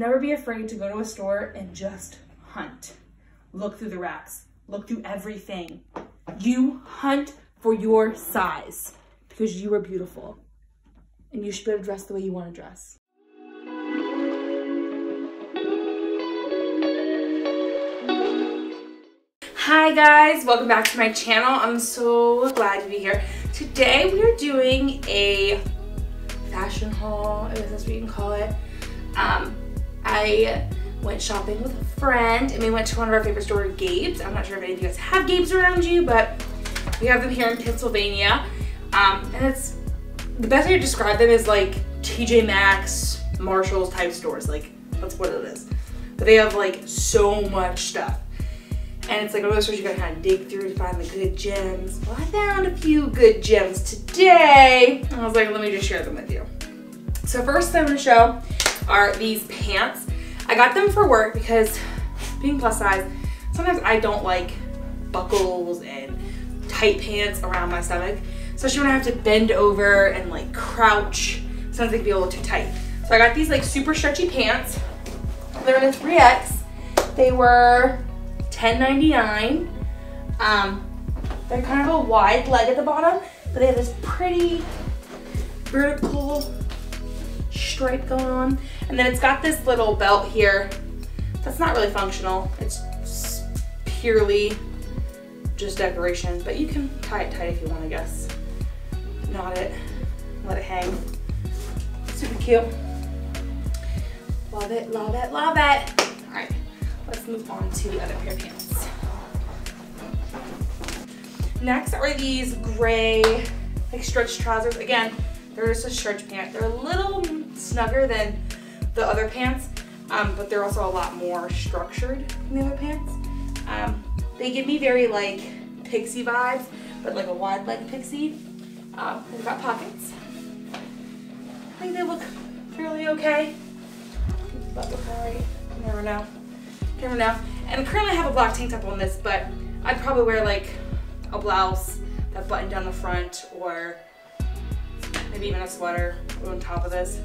Never be afraid to go to a store and just hunt. Look through the racks. Look through everything. You hunt for your size because you are beautiful and you should be able to dress the way you want to dress. Hi guys, welcome back to my channel. I'm so glad to be here. Today we are doing a fashion haul, I guess that's what you can call it. Um, I went shopping with a friend and we went to one of our favorite stores, Gabe's. I'm not sure if any of you guys have Gabe's around you, but we have them here in Pennsylvania. Um, and it's, the best way to describe them is like TJ Maxx, Marshalls type stores. Like, that's what it is. But they have like so much stuff. And it's like one of those stores you gotta kind of dig through to find the good gems. Well, I found a few good gems today. And I was like, let me just share them with you. So first I'm gonna show are these pants. I got them for work because being plus size, sometimes I don't like buckles and tight pants around my stomach. Especially when I have to bend over and like crouch. Sometimes they can be a little too tight. So I got these like super stretchy pants. They're in a 3X. They were $10.99. Um, they're kind of a wide leg at the bottom, but they have this pretty vertical stripe going on. And then it's got this little belt here that's not really functional. It's purely just decoration, but you can tie it tight if you want, I guess. Knot it, let it hang. Super cute. Love it, love it, love it. All right, let's move on to the other pair of pants. Next are these gray like stretch trousers. Again, they're just a stretch pant. They're a little snugger than the other pants, um, but they're also a lot more structured than the other pants. Um, they give me very like pixie vibes, but like a wide leg pixie. Um, they've got pockets. I think they look fairly okay. But look alright. Never know. Never know. And currently I have a black tank top on this, but I'd probably wear like a blouse that button down the front or maybe even a sweater on top of this.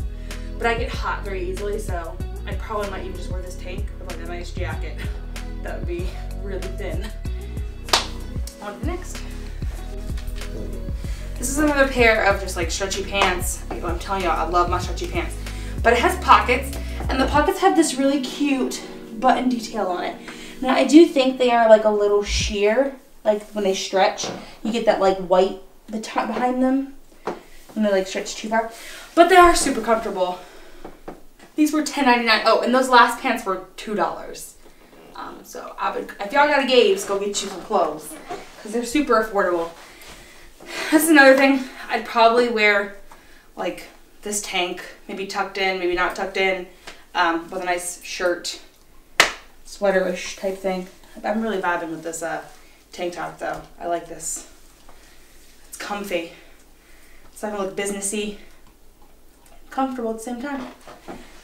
But I get hot very easily, so I probably might even just wear this tank with like a nice jacket. That would be really thin. On to the next. This is another pair of just like stretchy pants. I'm telling y'all, I love my stretchy pants. But it has pockets, and the pockets have this really cute button detail on it. Now I do think they are like a little sheer, like when they stretch, you get that like white the top behind them when they like stretch too far. But they are super comfortable. These were $10.99. Oh, and those last pants were $2. Um, so I would, if y'all got a Gabe's, go get you some clothes because they're super affordable. That's another thing. I'd probably wear like this tank, maybe tucked in, maybe not tucked in, um, with a nice shirt, sweaterish type thing. I'm really vibing with this uh, tank top though. I like this. It's comfy. It's not gonna look businessy. Comfortable at the same time.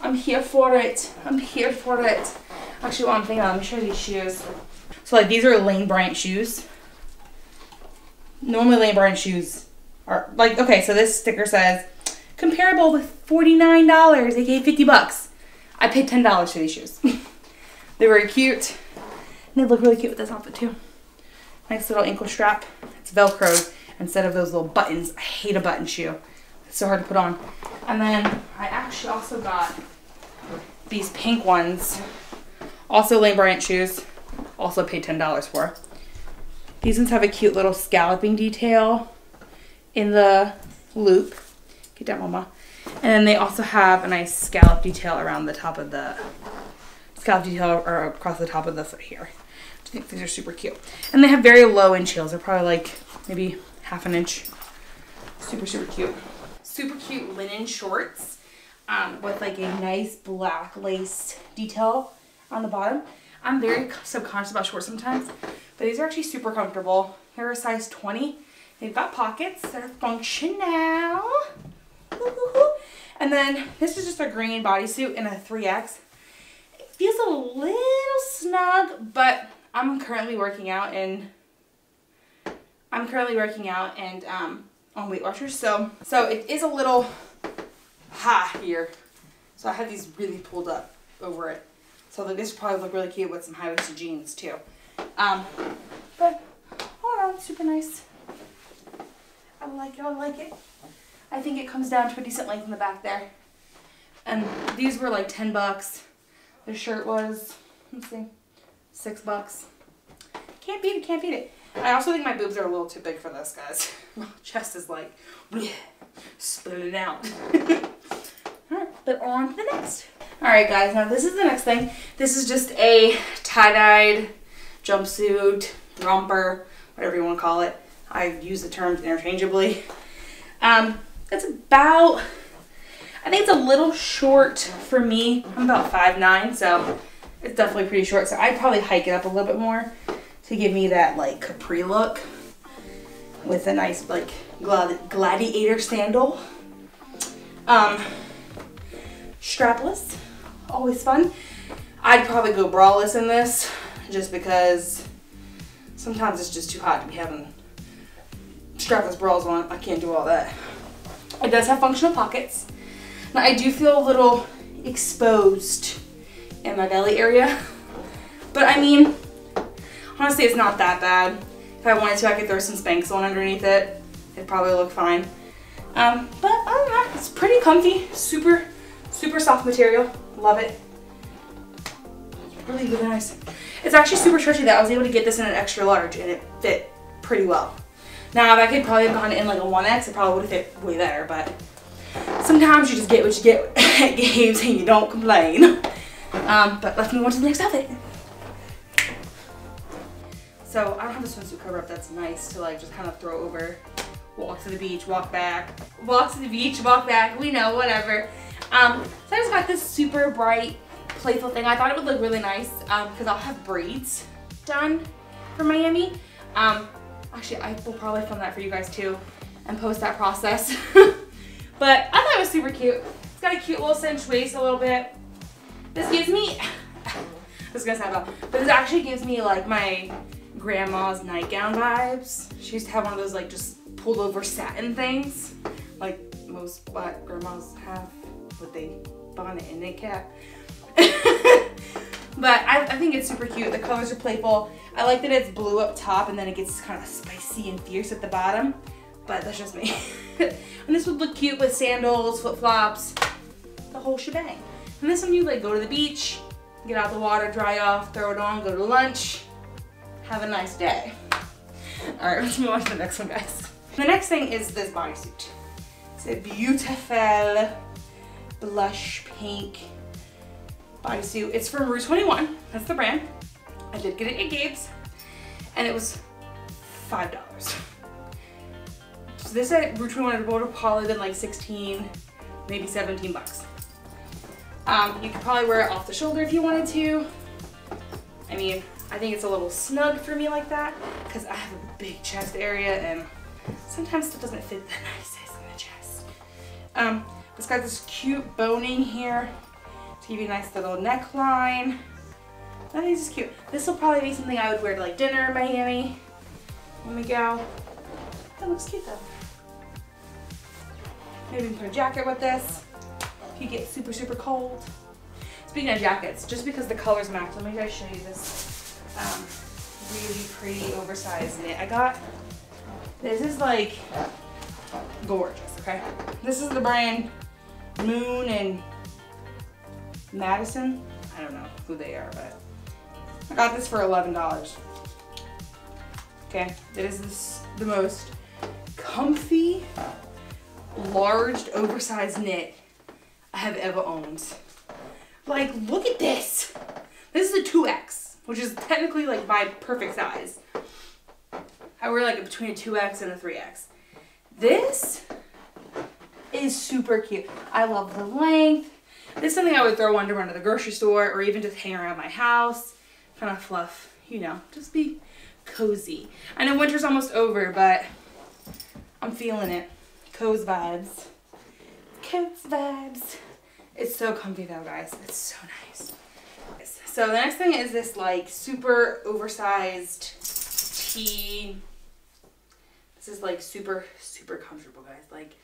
I'm here for it. I'm here for it. Actually, one thing, let me show you these shoes. So like these are Lane Bryant shoes. Normally Lane Bryant shoes are like, okay, so this sticker says comparable with $49, they gave 50 bucks. I paid $10 for these shoes. They're very cute. And they look really cute with this outfit too. Nice little ankle strap. It's Velcro instead of those little buttons. I hate a button shoe. It's so hard to put on. And then I actually also got these pink ones. Also Lane Bryant shoes. Also paid $10 for. These ones have a cute little scalloping detail in the loop. Get down, mama. And then they also have a nice scallop detail around the top of the scallop detail or across the top of the foot here. I think these are super cute. And they have very low inch heels. They're probably like maybe half an inch. Super, super cute. Super cute linen shorts with like a nice black lace detail on the bottom. I'm very subconscious about shorts sometimes, but these are actually super comfortable. They're a size 20. They've got pockets that are functional. And then this is just a green bodysuit in a 3X. It feels a little snug, but I'm currently working out and I'm currently working out and um, on Weight Watchers, so so it is a little hot here. So I had these really pulled up. over it. So this would probably look really cute with some high-waisted jeans too. Um, but all around, super nice. I like it, I like it. I think it comes down to a decent length in the back there. And these were like 10 bucks. The shirt was, let's see, six bucks. Can't beat it, can't beat it. I also think my boobs are a little too big for this, guys. My chest is like, bleh, spilling out. But on to the next. Alright guys, now this is the next thing. This is just a tie-dyed jumpsuit, romper, whatever you want to call it. I use the terms interchangeably. Um, it's about, I think it's a little short for me. I'm about 5'9", so it's definitely pretty short. So I'd probably hike it up a little bit more to give me that like capri look with a nice like gladiator sandal. Um, strapless, always fun. I'd probably go braless in this just because sometimes it's just too hot to be having strapless bras on. I can't do all that. It does have functional pockets. Now I do feel a little exposed in my belly area, but I mean, honestly it's not that bad. If I wanted to, I could throw some Spanx on underneath it. It'd probably look fine. Um, but I don't know, it's pretty comfy, super, super soft material. Love it. Really, really nice. It's actually super stretchy that I was able to get this in an extra large and it fit pretty well. Now, if I could probably have gone in like a 1X, it probably would have fit way better, but sometimes you just get what you get at Gabe's and you don't complain. Um, but let's move on to the next outfit. So I don't have a swimsuit cover up that's nice to like just kind of throw over. Walk to the beach, walk back. Walk to the beach, walk back. We know, whatever. Um, so I just got this super bright, playful thing. I thought it would look really nice because um, I'll have braids done for Miami. Um, actually, I will probably film that for you guys too and post that process. but I thought it was super cute. It's got a cute little cinch waist a little bit. This gives me, this is gonna sound bad, but this actually gives me like my grandma's nightgown vibes. She used to have one of those like just pulled over satin things, like most black grandmas have with a bonnet and knit cap. but I, I, think it's super cute. The colors are playful. I like that it's blue up top and then it gets kind of spicy and fierce at the bottom, but that's just me. and this would look cute with sandals, flip-flops, the whole shebang. And this one you like go to the beach, get out the water, dry off, throw it on, go to lunch, have a nice day. All right, let's move on to the next one, guys. The next thing is this bodysuit. It's a beautiful blush pink bodysuit. It's from Rue 21, that's the brand. I did get it at Gabe's, and it was $5. So this at Rue 21 would have probably been like 16, maybe 17 bucks. Um, you could probably wear it off the shoulder if you wanted to. I mean, I think it's a little snug for me like that because I have a big chest area and sometimes it doesn't fit the nicest in the chest. Um, it's got this cute boning here to give you a nice little neckline. This is cute. This will probably be something I would wear to like dinner in Miami when we go. That looks cute though. Maybe put a jacket with this if you get super, super cold. Speaking of jackets, just because the colors match, let me guys show you this um, really pretty oversized knit I got. This is like gorgeous, okay? This is the brand Moon and Madison. I don't know who they are, but I got this for $11. Okay, it is this, the most comfy, large, oversized knit I have ever owned. Like, look at this. This is a 2X which is technically like my perfect size. I wear like between a 2X and a 3X. This is super cute. I love the length. This is something I would throw under of the grocery store or even just hang around my house. Kind of fluff, you know, just be cozy. I know winter's almost over, but I'm feeling it. Cozy vibes. Coats vibes. It's so comfy though, guys. It's so nice. So the next thing is this like super oversized tee. This is like super, super comfortable, guys. Like,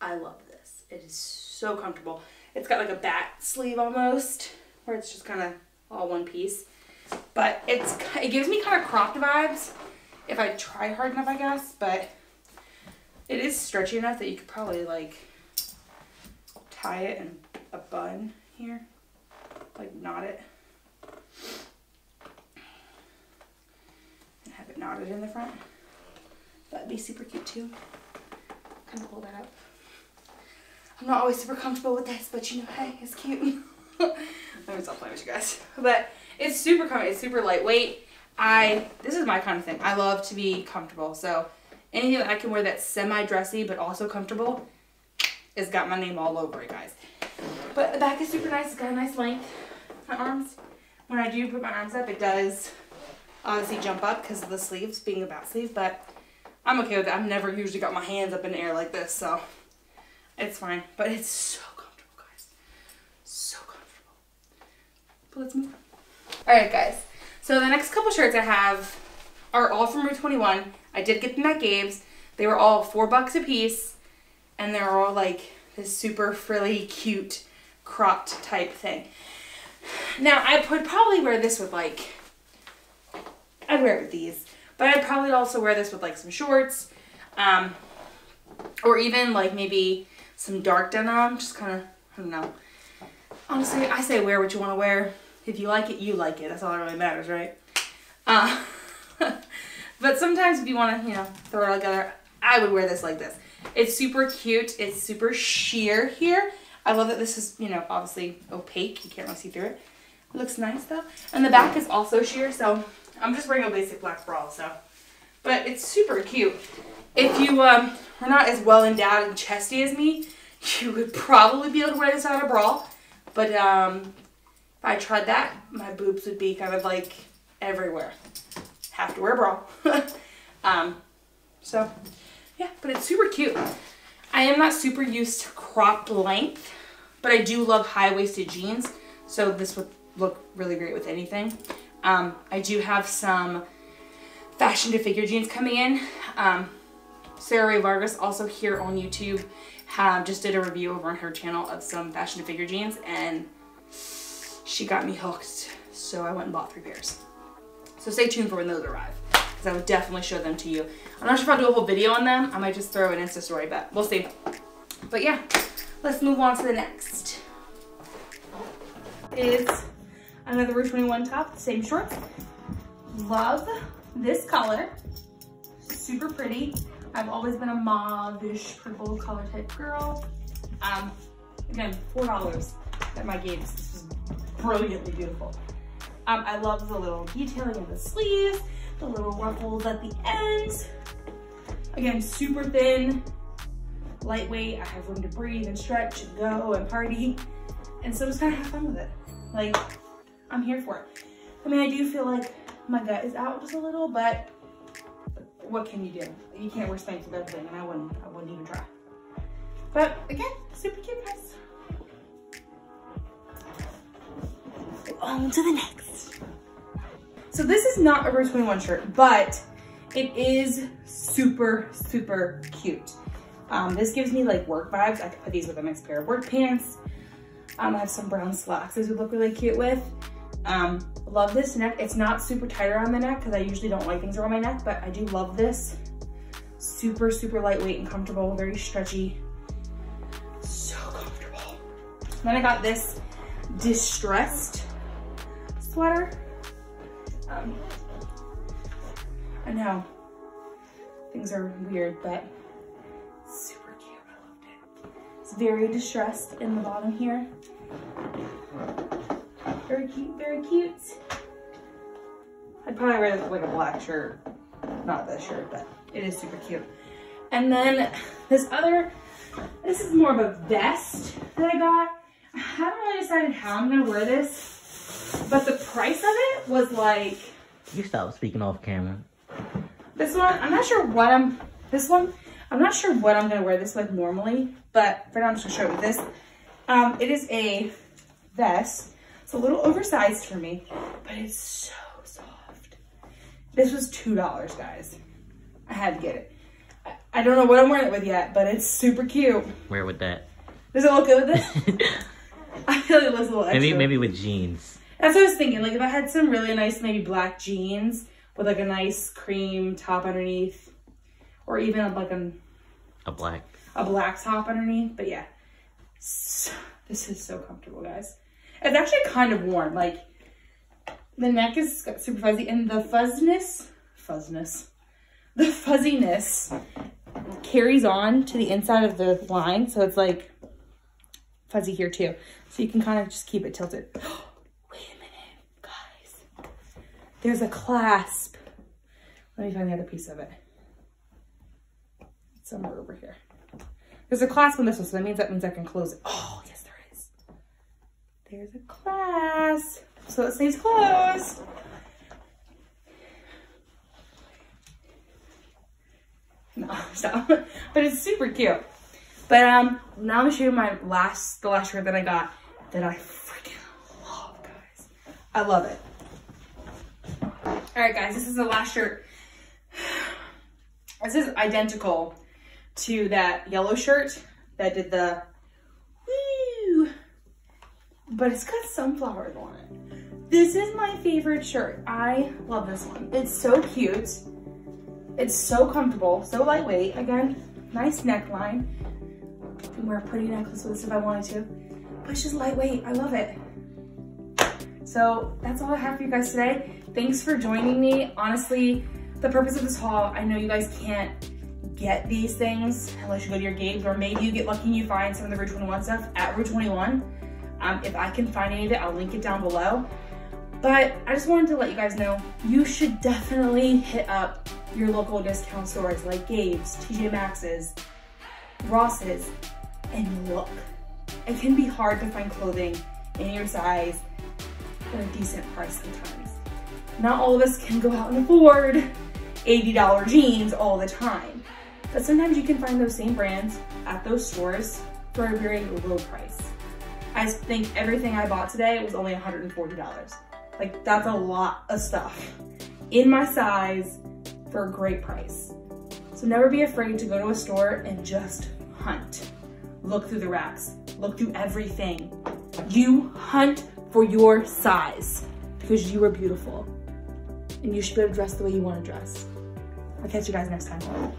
I love this. It is so comfortable. It's got like a bat sleeve almost, where it's just kind of all one piece. But it's it gives me kind of cropped vibes if I try hard enough, I guess. But it is stretchy enough that you could probably like tie it in a bun here, like knot it. And have it knotted in the front. That'd be super cute too. Kind of pull that up. I'm not always super comfortable with this, but you know, hey, it's cute. Let me stop playing with you guys. But it's super comfy. It's super lightweight. I this is my kind of thing. I love to be comfortable. So anything that I can wear that's semi-dressy but also comfortable has got my name all over it, guys. But the back is super nice. It's got a nice length. My arms, when I do put my arms up, it does obviously jump up because of the sleeves being a bat sleeve, but I'm okay with it. I've never usually got my hands up in the air like this, so it's fine. But it's so comfortable, guys. So comfortable. But let's move on. All right, guys. So the next couple shirts I have are all from Rue 21. I did get them at Gabe's. They were all four bucks a piece, and they're all like this super frilly, cute, cropped type thing. Now, I would probably wear this with like, I'd wear it with these, but I'd probably also wear this with like some shorts, um, or even like maybe some dark denim, just kind of, I don't know. Honestly, I say wear what you want to wear. If you like it, you like it. That's all that really matters, right? Uh, but sometimes if you want to, you know, throw it all together, I would wear this like this. It's super cute. It's super sheer here. I love that this is, you know, obviously opaque. You can't really see through it. It looks nice though. And the back is also sheer, so I'm just wearing a basic black bra, so. But it's super cute. If you um, are not as well endowed and chesty as me, you would probably be able to wear this out of a bra. But um, if I tried that, my boobs would be kind of like everywhere. Have to wear a bra. um, so, yeah, but it's super cute. I am not super used to cropped length, but I do love high-waisted jeans, so this would look really great with anything. Um, I do have some fashion to figure jeans coming in. Um, Sarah Ray Vargas, also here on YouTube, have just did a review over on her channel of some fashion to figure jeans, and she got me hooked. So I went and bought three pairs. So stay tuned for when those arrive because I would definitely show them to you. I'm not sure if I'll do a whole video on them. I might just throw an Insta story, but we'll see. But yeah, let's move on to the next. Is another Rue 21 top, same shorts. Love this color. Super pretty. I've always been a mauve-ish purple color type girl. Um, again, $4 at my Gabe's. This is brilliantly beautiful. Um, I love the little detailing of the sleeves, the little ruffles at the ends. Again, super thin, lightweight. I have room to breathe and stretch and go and party. And so just kind of have fun with it. Like, I'm here for it. I mean, I do feel like my gut is out just a little, but what can you do? You can't wear Spanx with everything, and I wouldn't, I wouldn't even try. But again, super cute guys. On to the next. So this is not a Rue 21 shirt, but it is super, super cute. Um, this gives me like work vibes. I could put these with a nice pair of work pants. Um, I have some brown slacks this would look really cute with. Um, love this neck. It's not super tight around the neck because I usually don't like things around my neck, but I do love this. Super, super lightweight and comfortable, very stretchy. So comfortable. Then I got this distressed sweater. Um, I know things are weird, but super cute. I loved it. It's very distressed in the bottom here. Very cute, very cute. I'd probably wear this like a black shirt. Not this shirt, but it is super cute. And then this other, this is more of a vest that I got. I haven't really decided how I'm gonna wear this, but the price of it was like... You stop speaking off camera. This one, I'm not sure what I'm, this one, I'm not sure what I'm gonna wear this with normally, but for now I'm just gonna show it with this. Um, it is a vest. It's a little oversized for me, but it's so soft. This was $2, guys. I had to get it. I, I don't know what I'm wearing it with yet, but it's super cute. Where with that? Does it look good with this? I feel like it looks a little extra. Maybe maybe with jeans. That's what I was thinking. Like if I had some really nice, maybe black jeans with like a nice cream top underneath, or even like a A black. a black top underneath. But yeah, so, this is so comfortable, guys. It's actually kind of warm. Like the neck is super fuzzy, and the fuzziness, fuzziness, the fuzziness carries on to the inside of the line, so it's like fuzzy here too. So you can kind of just keep it tilted. Wait a minute, guys. There's a clasp. Let me find the other piece of it. It's somewhere over here. There's a clasp on this one, so that means that means I can close it. Oh. There's a class, So it stays closed. No, stop. but it's super cute. But um, now I'm gonna show you my last, the last shirt that I got that I freaking love, guys. I love it. All right, guys, this is the last shirt. This is identical to that yellow shirt that did the but it's got sunflowers on it. This is my favorite shirt. I love this one. It's so cute. It's so comfortable, so lightweight. Again, nice neckline. I can wear a pretty necklace with this if I wanted to, but it's just lightweight. I love it. So that's all I have for you guys today. Thanks for joining me. Honestly, the purpose of this haul, I know you guys can't get these things unless you go to your Gabe's or maybe you get lucky and you find some of the Rue 21 stuff at Rue 21. Um, if I can find any of it, I'll link it down below. But I just wanted to let you guys know, you should definitely hit up your local discount stores like Gabe's, TJ Maxx's, Ross's, and look. It can be hard to find clothing in your size for a decent price sometimes. Not all of us can go out and afford $80 jeans all the time. But sometimes you can find those same brands at those stores for a very low price. I think everything I bought today was only $140. Like that's a lot of stuff in my size for a great price. So never be afraid to go to a store and just hunt. Look through the racks, look through everything. You hunt for your size because you are beautiful and you should be able to dress the way you want to dress. I'll catch you guys next time.